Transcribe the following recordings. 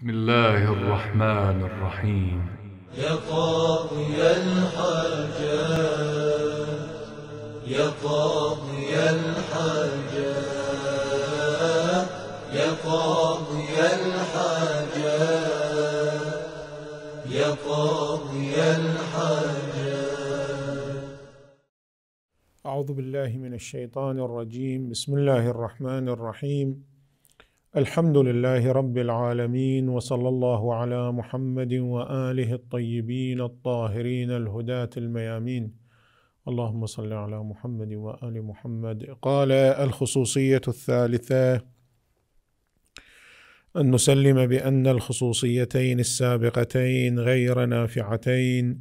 بسم الله الرحمن الرحيم. يا قاضي الحاجات يا قاضي الحاجات يا قاضي الحاجات يا قاضي الحاجات. أعوذ بالله من الشيطان الرجيم. بسم الله الرحمن الرحيم. الحمد لله رب العالمين وصلى الله على محمد وآله الطيبين الطاهرين الهداة الميامين. اللهم صل على محمد وآل محمد. قال الخصوصية الثالثة أن نسلم بأن الخصوصيتين السابقتين غير نافعتين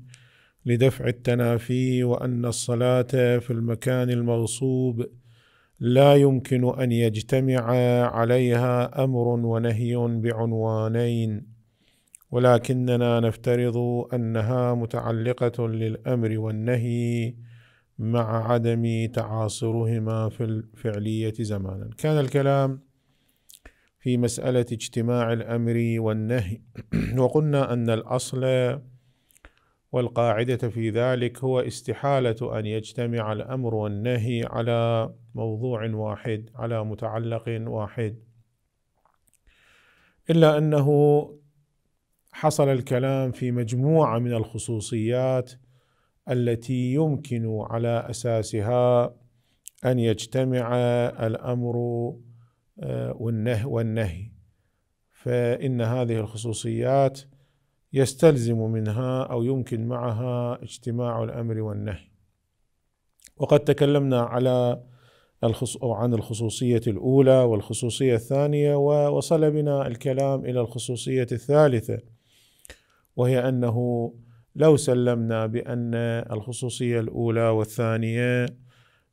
لدفع التنافي وأن الصلاة في المكان المغصوب لا يمكن أن يجتمع عليها أمر ونهي بعنوانين ولكننا نفترض أنها متعلقة للأمر والنهي مع عدم تعاصرهما في الفعلية زمانا. كان الكلام في مسألة اجتماع الأمر والنهي. وقلنا أن الأصل والقاعدة في ذلك هو استحالة أن يجتمع الأمر والنهي على موضوع واحد على متعلق واحد. إلا أنه حصل الكلام في مجموعة من الخصوصيات التي يمكن على أساسها أن يجتمع الأمر آه، والنهي. فإن هذه الخصوصيات يستلزم منها أو يمكن معها اجتماع الأمر والنهي. وقد تكلمنا على الخص... عن الخصوصية الأولى والخصوصية الثانية ووصل بنا الكلام إلى الخصوصية الثالثة وهي أنه لو سلمنا بأن الخصوصية الأولى والثانية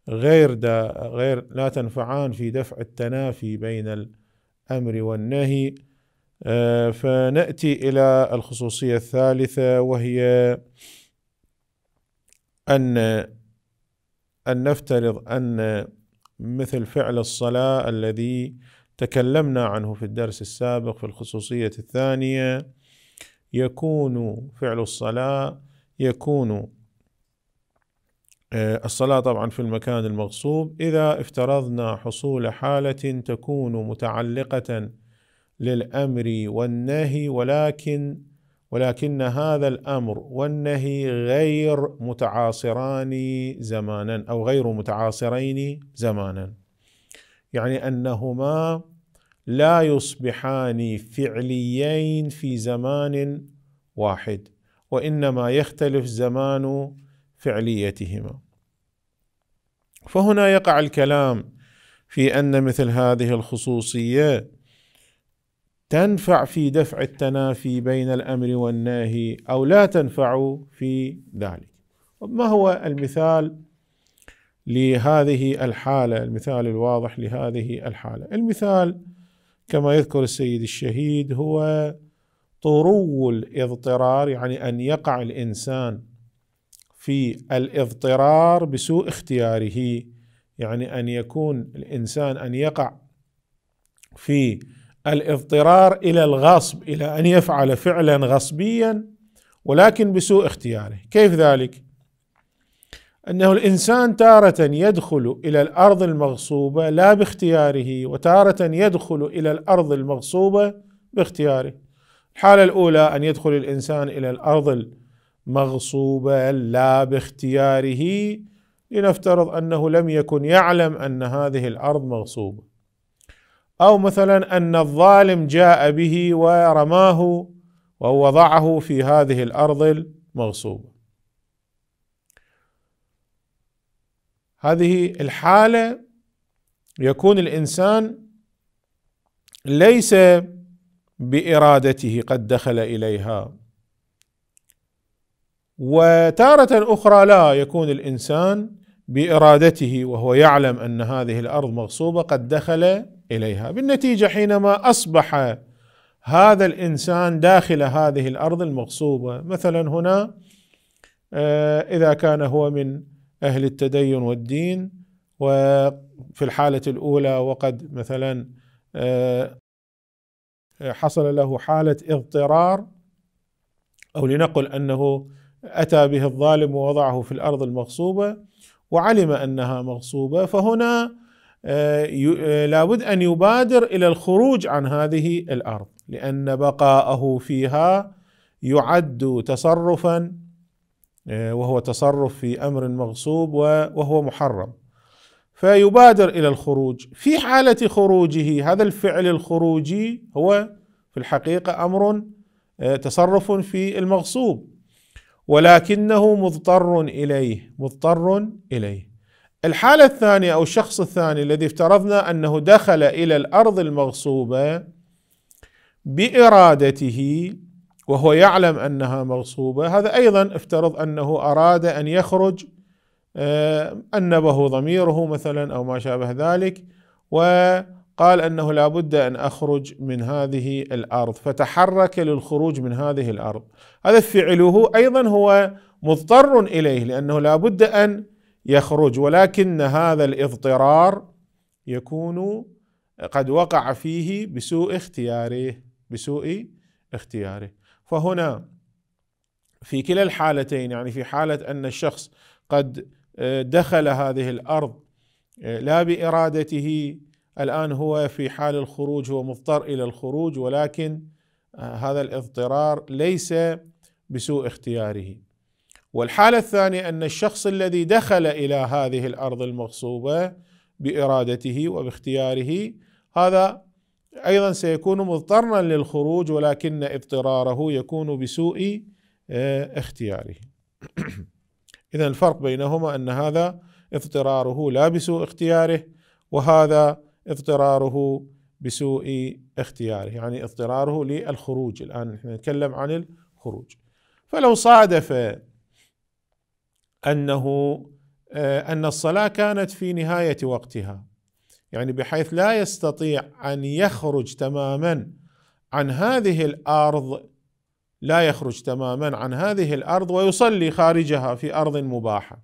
غير دا غير لا تنفعان في دفع التنافي بين الأمر والنهي فنأتي إلى الخصوصية الثالثة وهي ان أن نفترض أن مثل فعل الصلاة الذي تكلمنا عنه في الدرس السابق في الخصوصية الثانية يكون فعل الصلاة يكون آه، الصلاة طبعا في المكان المغصوب. إذا افترضنا حصول حالة تكون متعلقة للأمر والنهي ولكن ولكن هذا الأمر والنهي غير متعاصران زمانا أو غير متعاصرين زمانا. يعني أنهما لا يصبحان فعليين في زمان واحد وإنما يختلف زمان فعليتهما. فهنا يقع الكلام في أن مثل هذه الخصوصية تنفع في دفع التنافي بين الأمر والنهي أو لا تنفع في ذلك. ما هو المثال لهذه الحالة؟ المثال الواضح لهذه الحالة. المثال كما يذكر السيد الشهيد هو طرو الاضطرار يعني أن يقع الإنسان في الاضطرار بسوء اختياره يعني أن يكون الإنسان أن يقع في الاضطرار إلى الغصب إلى أن يفعل فعلا غصبيا ولكن بسوء اختياره. كيف ذلك؟ أنه الإنسان تارة يدخل إلى الأرض المغصوبة لا باختياره وتارة يدخل إلى الأرض المغصوبة باختياره. الحالة الأولى أن يدخل الإنسان إلى الأرض المغصوبة لا باختياره لنفترض أنه لم يكن يعلم أن هذه الأرض مغصوبة. أو مثلا أن الظالم جاء به ورماه ووضعه في هذه الأرض المغصوبه هذه الحالة يكون الإنسان ليس بإرادته قد دخل إليها. وتارة أخرى لا يكون الإنسان بإرادته وهو يعلم أن هذه الأرض مغصوبة قد دخل إليها. بالنتيجة حينما أصبح هذا الإنسان داخل هذه الأرض المغصوبة مثلا هنا آه، إذا كان هو من أهل التدين والدين وفي الحالة الأولى وقد مثلا آه، حصل له حالة اضطرار أو لنقل أنه أتى به الظالم ووضعه في الأرض المغصوبة وعلم أنها مغصوبة فهنا آه، آه، لابد أن يبادر إلى الخروج عن هذه الأرض لأن بقاءه فيها يعد تصرفا آه، وهو تصرف في أمر مغصوب وهو محرم. فيبادر إلى الخروج. في حالة خروجه هذا الفعل الخروجي هو في الحقيقة أمر تصرف في المغصوب. ولكنه مضطر إليه مضطر إليه. الحالة الثانية أو الشخص الثاني الذي افترضنا أنه دخل إلى الأرض المغصوبة بإرادته وهو يعلم أنها مغصوبة هذا أيضا افترض أنه أراد أن يخرج آه، أنبه ضميره مثلا أو ما شابه ذلك قال أنه لا بد أن أخرج من هذه الأرض فتحرك للخروج من هذه الأرض. هذا فعله أيضا هو مضطر إليه لأنه لا بد أن يخرج ولكن هذا الاضطرار يكون قد وقع فيه بسوء اختياره بسوء اختياره. فهنا في كلا الحالتين يعني في حالة أن الشخص قد دخل هذه الأرض لا بإرادته الآن هو في حال الخروج هو مضطر إلى الخروج ولكن آه، هذا الاضطرار ليس بسوء اختياره. والحالة الثانية أن الشخص الذي دخل إلى هذه الأرض المغصوبة بإرادته وباختياره هذا أيضا سيكون مضطرا للخروج ولكن اضطراره يكون بسوء آه، اختياره. إذا الفرق بينهما أن هذا اضطراره لا بسوء اختياره وهذا اضطراره بسوء اختياره يعني اضطراره للخروج. الآن نحن نتكلم عن الخروج. فلو صادف أنه آه، أن الصلاة كانت في نهاية وقتها يعني بحيث لا يستطيع أن يخرج تماما عن هذه الأرض لا يخرج تماما عن هذه الأرض ويصلي خارجها في أرض مباحة.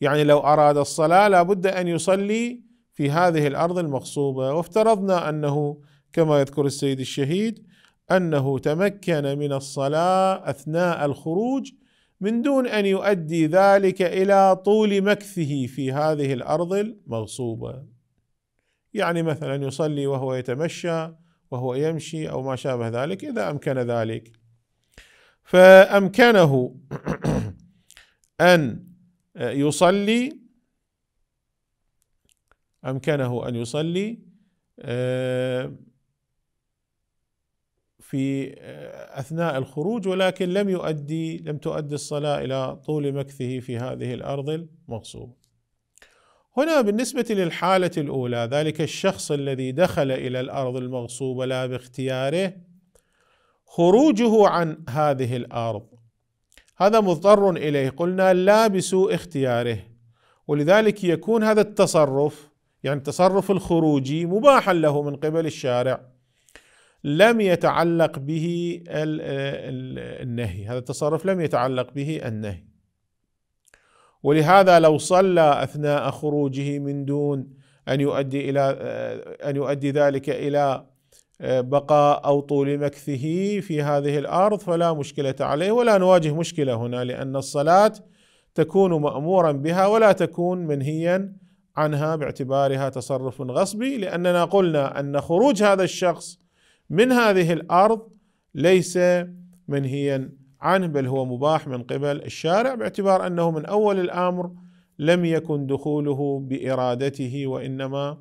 يعني لو أراد الصلاة لابد أن يصلي في هذه الأرض المغصوبة. وافترضنا أنه كما يذكر السيد الشهيد أنه تمكن من الصلاة أثناء الخروج من دون أن يؤدي ذلك إلى طول مكثه في هذه الأرض المغصوبة. يعني مثلا يصلي وهو يتمشى وهو يمشي أو ما شابه ذلك إذا أمكن ذلك. فأمكنه أن يصلي أمكنه أن يصلي آه، في آه، أثناء الخروج ولكن لم يؤدي لم تؤدي الصلاة إلى طول مكثه في هذه الأرض المغصوبة. هنا بالنسبة للحالة الأولى ذلك الشخص الذي دخل إلى الأرض المغصوبة لا باختياره خروجه عن هذه الأرض. هذا مضطر إليه. قلنا لا بسوء اختياره. ولذلك يكون هذا التصرف يعني التصرف الخروجي مباحا له من قبل الشارع لم يتعلق به النهي. هذا التصرف لم يتعلق به النهي. ولهذا لو صلى أثناء خروجه من دون أن يؤدي إلى أن يؤدي ذلك إلى بقاء أو طول مكثه في هذه الأرض فلا مشكلة عليه ولا نواجه مشكلة هنا لأن الصلاة تكون مامورا بها ولا تكون منهيا عنها باعتبارها تصرف غصبي لأننا قلنا أن خروج هذا الشخص من هذه الأرض ليس منهيا عنه بل هو مباح من قبل الشارع باعتبار أنه من أول الأمر لم يكن دخوله بإرادته وإنما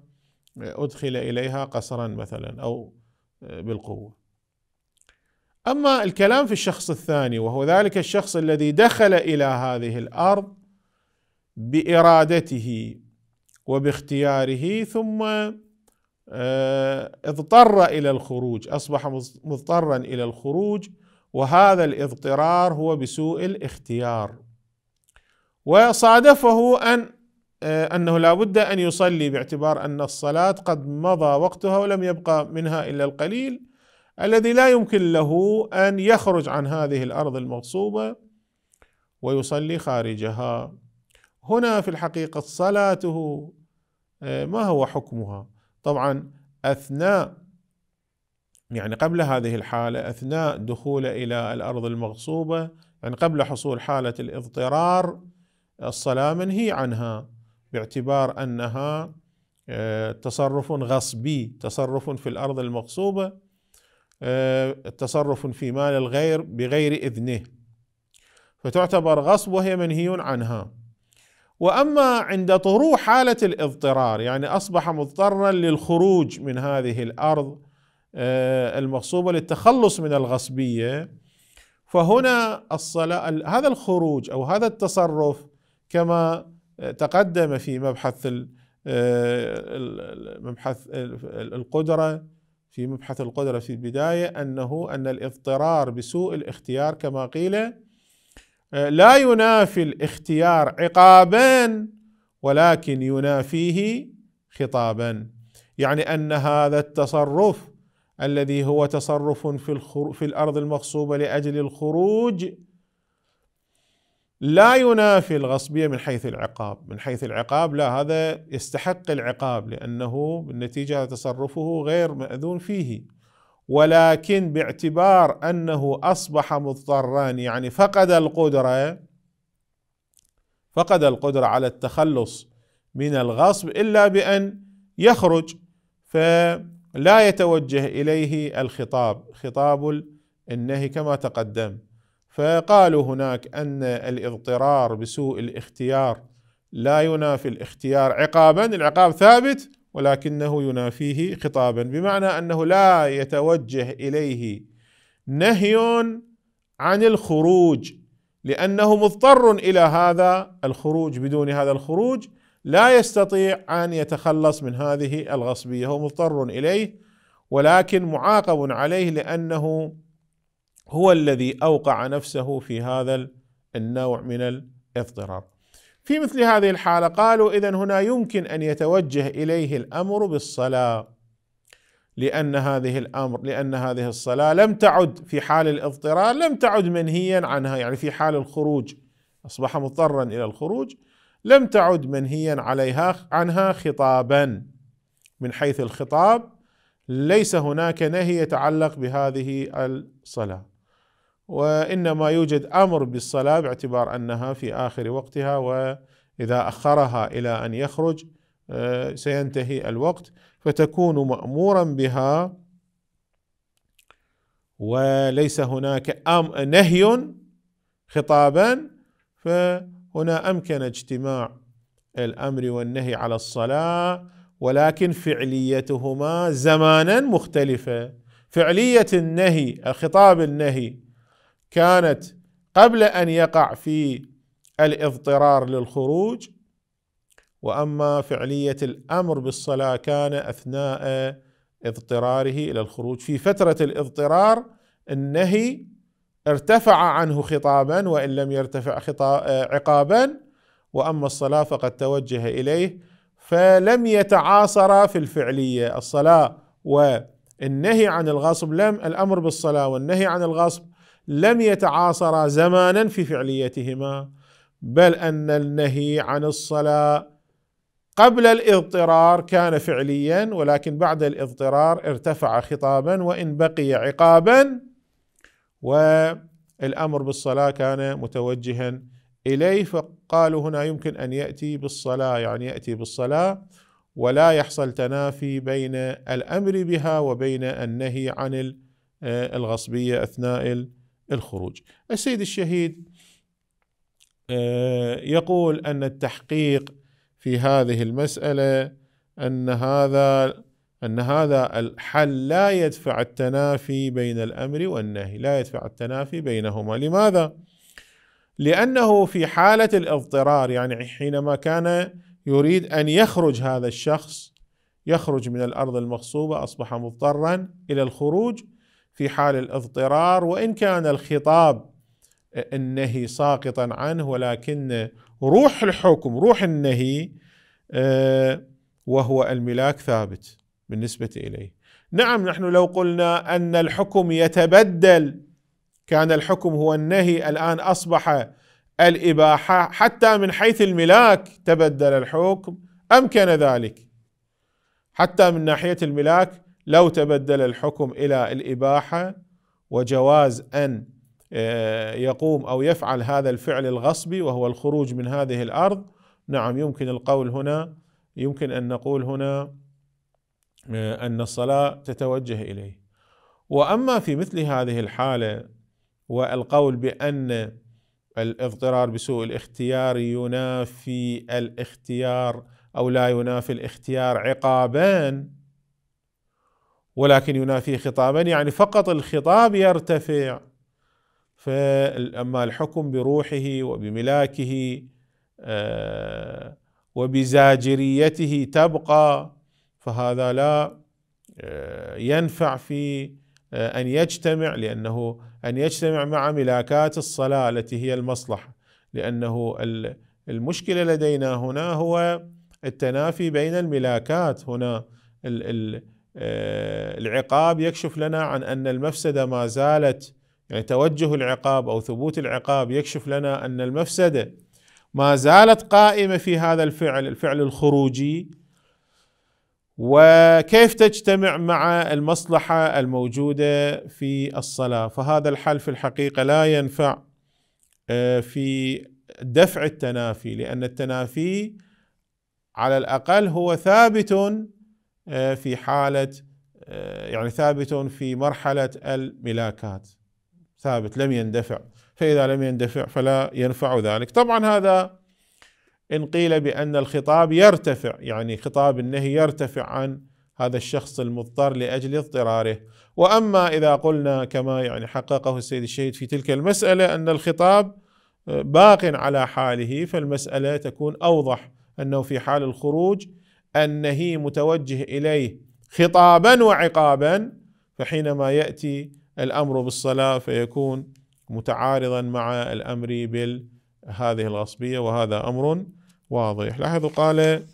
أدخل إليها قصرا مثلا أو بالقوة. أما الكلام في الشخص الثاني وهو ذلك الشخص الذي دخل إلى هذه الأرض بإرادته وباختياره ثم آه، اضطر إلى الخروج أصبح مضطرا إلى الخروج وهذا الاضطرار هو بسوء الاختيار. وصادفه أن آه، أنه لا بد أن يصلي باعتبار أن الصلاة قد مضى وقتها ولم يبقى منها إلا القليل الذي لا يمكن له أن يخرج عن هذه الأرض المغصوبة ويصلي خارجها. هنا في الحقيقة صلاته آه، ما هو حكمها؟ طبعا أثناء يعني قبل هذه الحالة أثناء دخوله إلى الأرض المغصوبة يعني قبل حصول حالة الاضطرار الصلاة منهي عنها باعتبار أنها آه، تصرف غصبي تصرف في الأرض المغصوبة آه، تصرف في مال الغير بغير إذنه. فتعتبر غصب وهي منهي عنها. وأما عند طروح حالة الاضطرار يعني أصبح مضطرا للخروج من هذه الأرض آه، المغصوبة للتخلص من الغصبية. فهنا الصلاة هذا الخروج أو هذا التصرف كما تقدم في مبحث آه، مبحث القدرة في مبحث القدرة في البداية أنه أن الاضطرار بسوء الاختيار كما قيل لا ينافي الاختيار عقابا ولكن ينافيه خطابا يعني أن هذا التصرف الذي هو تصرف في في الأرض المغصوبة لأجل الخروج لا ينافي الغصبيه من حيث العقاب، من حيث العقاب لا هذا يستحق العقاب لأنه بالنتيجة تصرفه غير مأذون فيه. ولكن باعتبار أنه أصبح مضطرا يعني فقد القدرة فقد القدرة على التخلص من الغصب إلا بأن يخرج فلا يتوجه إليه الخطاب خطاب النهي كما تقدم. فقالوا هناك أن الاضطرار بسوء الاختيار لا ينافي الاختيار. عقابا العقاب ثابت ولكنه ينافيه خطابا. بمعنى أنه لا يتوجه إليه نهي عن الخروج لأنه مضطر إلى هذا الخروج بدون هذا الخروج لا يستطيع أن يتخلص من هذه الغصبية. هو مضطر إليه ولكن معاقب عليه لأنه هو الذي أوقع نفسه في هذا النوع من الاضطرار في مثل هذه الحالة قالوا إذا هنا يمكن أن يتوجه إليه الأمر بالصلاة لأن هذه الأمر لأن هذه الصلاة لم تعد في حال الاضطرار لم تعد منهيا عنها يعني في حال الخروج أصبح مضطرا إلى الخروج لم تعد منهيا عليها عنها خطابا من حيث الخطاب ليس هناك نهي يتعلق بهذه الصلاة. وإنما يوجد أمر بالصلاة باعتبار أنها في آخر وقتها وإذا أخرها إلى أن يخرج آه، سينتهي الوقت فتكون مأمورا بها. وليس هناك نهي خطابا فهنا أمكن اجتماع الأمر والنهي على الصلاة ولكن فعليتهما زمانا مختلفة. فعلية النهي الخطاب النهي كانت قبل أن يقع في الاضطرار للخروج وأما فعلية الأمر بالصلاة كان أثناء اضطراره إلى الخروج. في فترة الاضطرار النهي ارتفع عنه خطابا وإن لم يرتفع عقابا وأما الصلاة فقد توجه إليه فلم يتعاصرا في الفعلية. الصلاة والنهي عن الغصب لم الأمر بالصلاة والنهي عن الغصب لم يتعاصرا زمانا في فعليتهما بل أن النهي عن الصلاة قبل الاضطرار كان فعليا ولكن بعد الاضطرار ارتفع خطابا وإن بقي عقابا والأمر بالصلاة كان متوجها إليه فقالوا هنا يمكن أن يأتي بالصلاة يعني يأتي بالصلاة ولا يحصل تنافي بين الأمر بها وبين النهي عن الغصبية أثناء الخروج. السيد الشهيد آه، يقول أن التحقيق في هذه المسألة أن هذا أن هذا الحل لا يدفع التنافي بين الأمر والنهي لا يدفع التنافي بينهما. لماذا؟ لأنه في حالة الاضطرار يعني حينما كان يريد أن يخرج هذا الشخص يخرج من الأرض المغصوبة أصبح مضطرا إلى الخروج في حال الاضطرار وإن كان الخطاب النهي ساقطا عنه ولكن روح الحكم روح النهي آه، وهو الملاك ثابت بالنسبة إليه. نعم نحن لو قلنا أن الحكم يتبدل كان الحكم هو النهي الآن أصبح الإباحة حتى من حيث الملاك تبدل الحكم أمكن ذلك. حتى من ناحية الملاك لو تبدل الحكم إلى الإباحة وجواز أن آه، يقوم أو يفعل هذا الفعل الغصبي وهو الخروج من هذه الأرض نعم يمكن القول هنا يمكن أن نقول هنا آه، أن الصلاة تتوجه إليه. وأما في مثل هذه الحالة والقول بأن الاضطرار بسوء الاختيار ينافي الاختيار أو لا ينافي الاختيار عقابان ولكن ينافي خطابا يعني فقط الخطاب يرتفع. فأما الحكم بروحه وبملاكه آه، وبزاجريته تبقى فهذا لا آه، ينفع في آه، أن يجتمع لأنه أن يجتمع مع ملاكات الصلاة التي هي المصلحة. لأنه المشكلة لدينا هنا هو التنافي بين الملاكات. هنا العقاب يكشف لنا عن أن المفسدة ما زالت يعني توجه العقاب أو ثبوت العقاب يكشف لنا أن المفسده ما زالت قائمة في هذا الفعل الفعل الخروجي. وكيف تجتمع مع المصلحة الموجودة في الصلاة؟ فهذا الحل في الحقيقة لا ينفع آه، في دفع التنافي لأن التنافي على الأقل هو ثابت آه، في حالة آه، يعني ثابت في مرحلة الملاكات. ثابت لم يندفع. فإذا لم يندفع فلا ينفع ذلك. طبعا هذا إن قيل بأن الخطاب يرتفع يعني خطاب النهي يرتفع عن هذا الشخص المضطر لأجل اضطراره. وأما إذا قلنا كما يعني حققه السيد الشهيد في تلك المسألة أن الخطاب باق على حاله فالمسألة تكون أوضح أنه في حال الخروج النهي متوجه إليه خطابا وعقابا فحينما يأتي الأمر بالصلاة فيكون متعارضا مع الأمر بهذه الغصبية وهذا أمر واضح. لاحظوا قال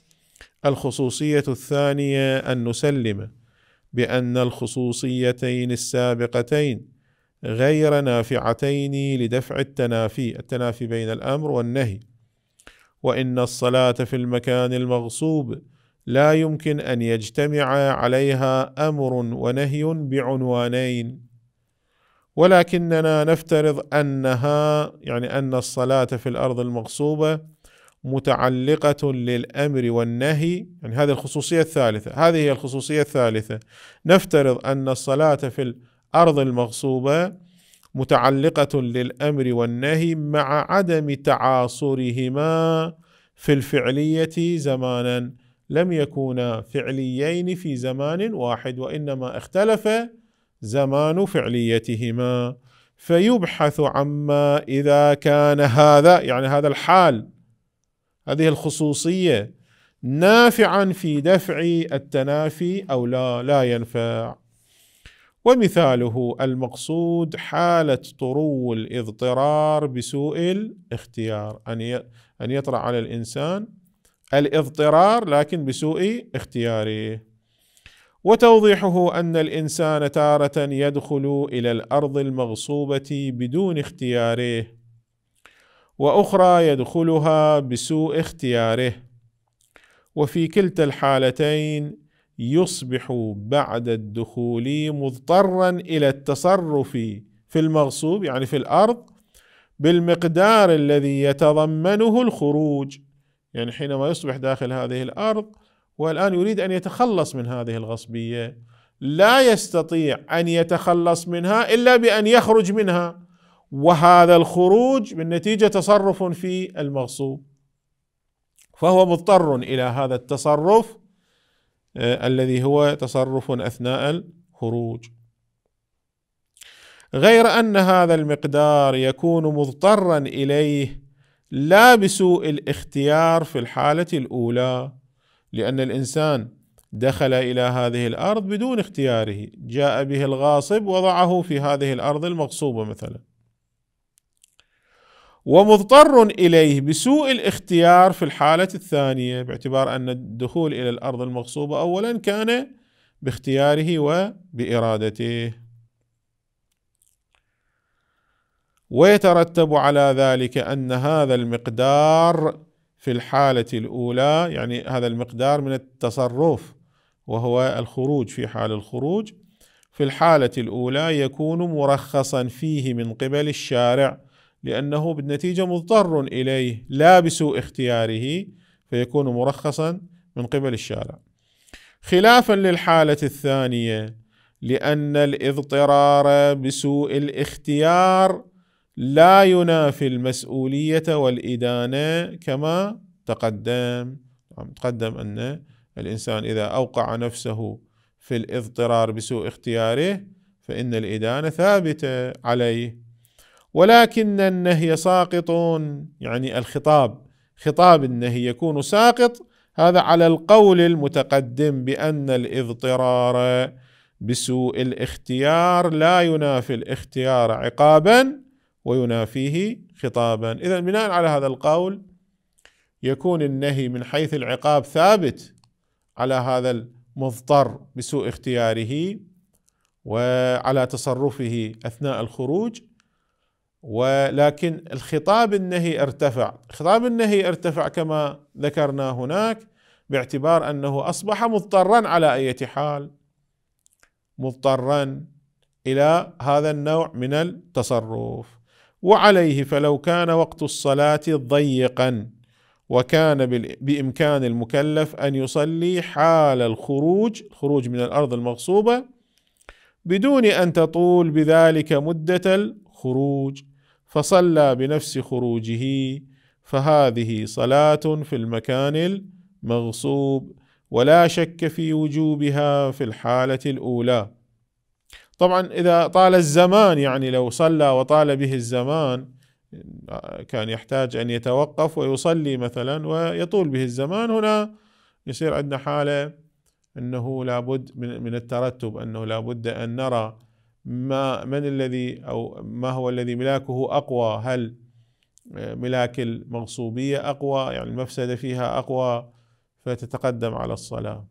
الخصوصية الثانية أن نسلم بأن الخصوصيتين السابقتين غير نافعتين لدفع التنافي التنافي بين الأمر والنهي. وإن الصلاة في المكان المغصوب لا يمكن أن يجتمع عليها أمر ونهي بعنوانين. ولكننا نفترض أنها يعني أن الصلاة في الأرض المغصوبة متعلقة للأمر والنهي. يعني هذه الخصوصية الثالثة هذه هي الخصوصية الثالثة. نفترض أن الصلاة في الأرض المغصوبة متعلقة للأمر والنهي مع عدم تعاصرهما في الفعلية زمانا. لم يكونا فعليين في زمان واحد وإنما اختلفا زمان فعليتهما. فيبحث عما إذا كان هذا يعني هذا الحال هذه الخصوصية نافعا في دفع التنافي أو لا لا ينفع. ومثاله المقصود حالة طرو الاضطرار بسوء الاختيار أن أن يطرأ على الإنسان الاضطرار لكن بسوء اختياره وتوضيحه أن الإنسان تارة يدخل إلى الأرض المغصوبة بدون اختياره وأخرى يدخلها بسوء اختياره. وفي كلتا الحالتين يصبح بعد الدخول مضطرا إلى التصرف في المغصوب يعني في الأرض بالمقدار الذي يتضمنه الخروج. يعني حينما يصبح داخل هذه الأرض والآن يريد أن يتخلص من هذه الغصبية لا يستطيع أن يتخلص منها إلا بأن يخرج منها وهذا الخروج من نتيجة تصرف في المغصوب. فهو مضطر إلى هذا التصرف آه الذي هو تصرف أثناء الخروج. غير أن هذا المقدار يكون مضطرا إليه لا بسوء الاختيار في الحالة الأولى لأن الإنسان دخل إلى هذه الأرض بدون اختياره جاء به الغاصب وضعه في هذه الأرض المغصوبة مثلا. ومضطر إليه بسوء الاختيار في الحالة الثانية باعتبار أن الدخول إلى الأرض المغصوبة أولا كان باختياره وبإرادته. ويترتب على ذلك أن هذا المقدار في الحالة الأولى يعني هذا المقدار من التصرف وهو الخروج في حال الخروج في الحالة الأولى يكون مرخصا فيه من قبل الشارع لأنه بالنتيجة مضطر إليه لا بسوء اختياره فيكون مرخصا من قبل الشارع. خلافا للحالة الثانية لأن الاضطرار بسوء الاختيار لا ينافي المسؤولية والإدانة كما تقدم. تقدم أن الإنسان إذا أوقع نفسه في الاضطرار بسوء اختياره فإن الإدانة ثابتة عليه. ولكن النهي ساقط يعني الخطاب خطاب النهي يكون ساقط. هذا على القول المتقدم بأن الاضطرار بسوء الاختيار لا ينافي الاختيار عقابا. وينافيه خطابا. إذا بناء على هذا القول يكون النهي من حيث العقاب ثابت على هذا المضطر بسوء اختياره وعلى تصرفه أثناء الخروج ولكن الخطاب النهي ارتفع. خطاب النهي ارتفع كما ذكرنا هناك باعتبار أنه أصبح مضطرا على أي حال مضطرا إلى هذا النوع من التصرف. وعليه فلو كان وقت الصلاة ضيقا وكان بإمكان المكلف أن يصلي حال الخروج الخروج من الأرض المغصوبة بدون أن تطول بذلك مدة الخروج. فصلى بنفس خروجه فهذه صلاة في المكان المغصوب ولا شك في وجوبها في الحالة الأولى. طبعا إذا طال الزمان يعني لو صلى وطال به الزمان كان يحتاج أن يتوقف ويصلي مثلا ويطول به الزمان. هنا يصير عندنا حالة إنه لابد من الترتب إنه لابد أن نرى ما من الذي أو ما هو الذي ملاكه أقوى. هل ملاك المغصوبية أقوى؟ يعني المفسدة فيها أقوى فتتقدم على الصلاة.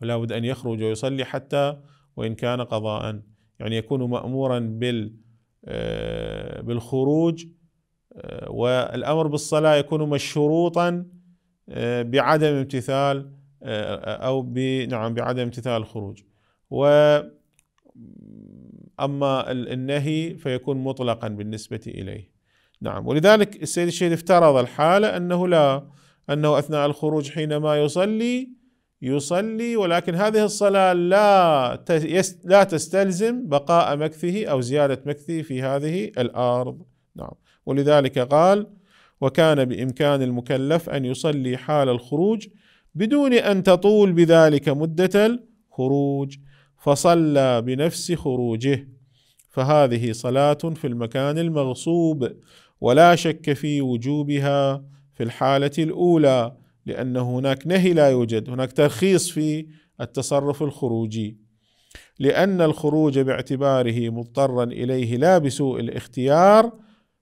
فلا بد أن يخرج ويصلي حتى وإن كان قضاء. يعني يكون مامورا بال بالخروج والأمر بالصلاة يكون مشروطا بعدم امتثال أو نعم بعدم امتثال الخروج. و أما النهي فيكون مطلقا بالنسبة إليه. نعم. ولذلك السيد الشهيد افترض الحالة أنه لا أنه أثناء الخروج حينما يصلي يصلي ولكن هذه الصلاة لا لا تستلزم بقاء مكثه أو زيادة مكثه في هذه الأرض. نعم. ولذلك قال وكان بإمكان المكلف أن يصلي حال الخروج بدون أن تطول بذلك مدة الخروج فصلى بنفس خروجه. فهذه صلاة في المكان المغصوب ولا شك في وجوبها في الحالة الأولى. لأن هناك نهي لا يوجد هناك ترخيص في التصرف الخروجي. لأن الخروج باعتباره مضطرا إليه لا بسوء الاختيار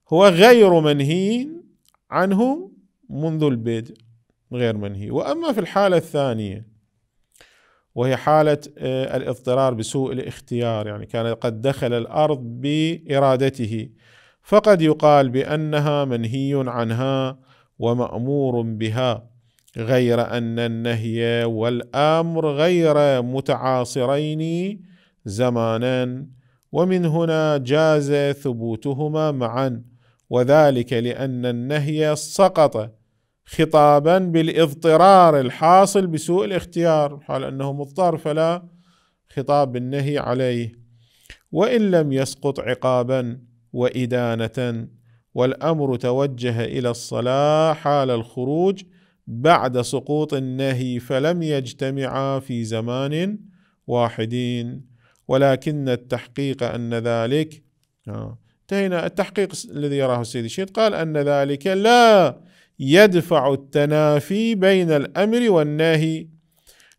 هو غير منهي عنه منذ البدء غير منهي. وأما في الحالة الثانية وهي حالة آه، الاضطرار بسوء الاختيار يعني كان قد دخل الأرض بإرادته فقد يقال بأنها منهي عنها ومأمور بها. غير أن النهي والأمر غير متعاصرين زمانا ومن هنا جاز ثبوتهما معا. وذلك لأن النهي سقط خطابا بالاضطرار الحاصل بسوء الاختيار حال أنه مضطر فلا خطاب بالنهي عليه. وإن لم يسقط عقابا وإدانة والأمر توجه إلى الصلاة حال الخروج بعد سقوط النهي فلم يجتمعا في زمان واحدين ولكن التحقيق أن ذلك آه، انتهينا. التحقيق الذي يراه السيد الشيخ قال أن ذلك لا يدفع التنافي بين الأمر والنهي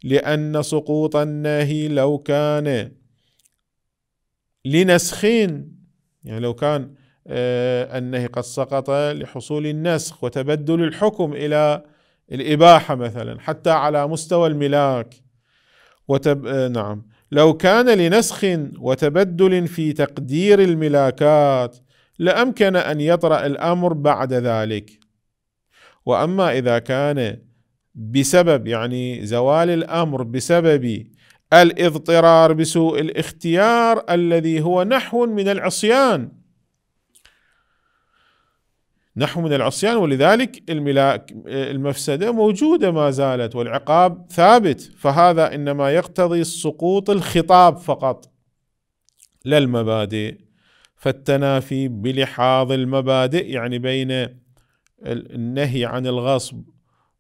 لأن سقوط النهي لو كان لنسخين يعني لو كان آه، النهي قد سقط لحصول النسخ وتبدل الحكم إلى الإباحة مثلا حتى على مستوى الملاك. وتب... نعم. لو كان لنسخ وتبدل في تقدير الملاكات لأمكن أن يطرأ الأمر بعد ذلك. وأما إذا كان بسبب يعني زوال الأمر بسبب الاضطرار بسوء الاختيار الذي هو نحو من العصيان نحو من العصيان ولذلك الملاك المفسدة موجودة ما زالت والعقاب ثابت. فهذا إنما يقتضي سقوط الخطاب فقط لا المبادئ. فالتنافي بلحاظ المبادئ يعني بين النهي عن الغصب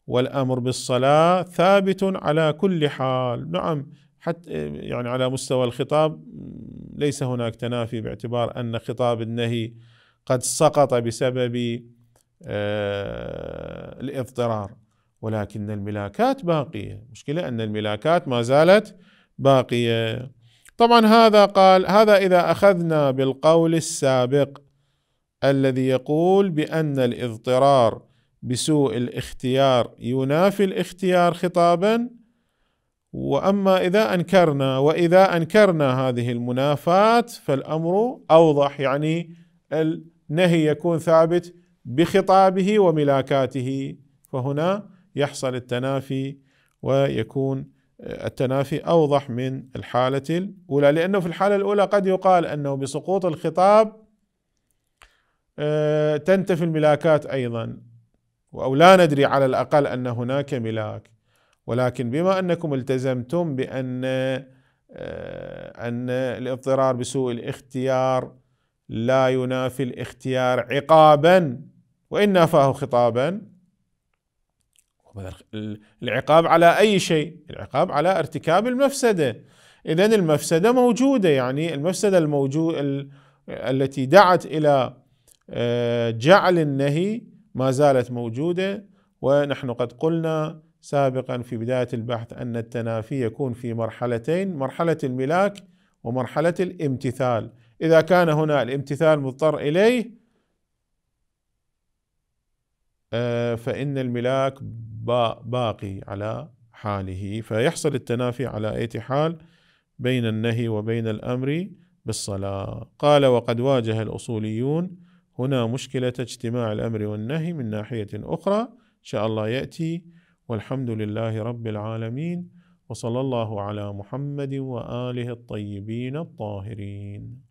والأمر بالصلاة ثابت على كل حال. نعم حتى يعني على مستوى الخطاب ليس هناك تنافي باعتبار أن خطاب النهي قد سقط بسبب آه، الإضطرار. ولكن الملاكات باقية. مشكلة أن الملاكات ما زالت باقية. طبعا هذا قال هذا إذا أخذنا بالقول السابق الذي يقول بأن الإضطرار بسوء الاختيار ينافي الاختيار خطابا. وأما إذا أنكرنا وإذا أنكرنا هذه المنافاه فالأمر أوضح يعني النهي يكون ثابت بخطابه وملاكاته فهنا يحصل التنافي ويكون التنافي أوضح من الحالة الأولى لأنه في الحالة الأولى قد يقال أنه بسقوط الخطاب آه، تنتفي الملاكات أيضا. أو لا ندري على الأقل أن هناك ملاك. ولكن بما أنكم التزمتم بأن آه، أن الاضطرار بسوء الاختيار لا ينافي الاختيار عقابا وإن نافاه خطابا. العقاب على أي شيء؟ العقاب على ارتكاب المفسدة. اذا المفسدة موجودة يعني المفسدة الموجود التي دعت إلى آه، جعل النهي ما زالت موجودة. ونحن قد قلنا سابقا في بداية البحث أن التنافي يكون في مرحلتين مرحلة الملاك ومرحلة الامتثال. إذا كان هنا الامتثال مضطر إليه آه، فإن الملاك باقي على حاله. فيحصل التنافي على أي حال بين النهي وبين الأمر بالصلاة. قال وقد واجه الأصوليون هنا مشكلة اجتماع الأمر والنهي من ناحية أخرى. إن شاء الله يأتي. والحمد لله رب العالمين. وصلى الله على محمد وآله الطيبين الطاهرين.